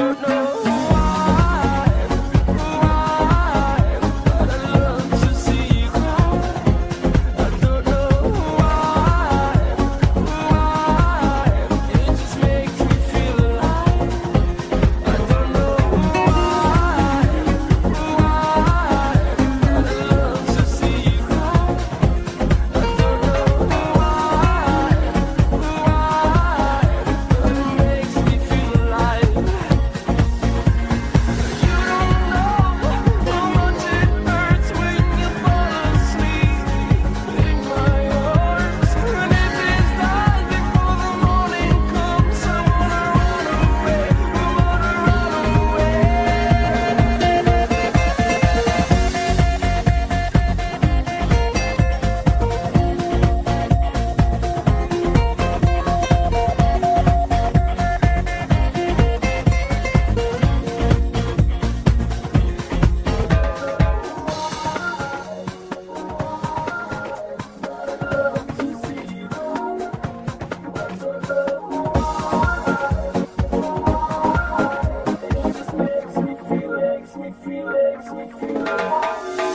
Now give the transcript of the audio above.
don't know. sweet feelings, feel. feelings.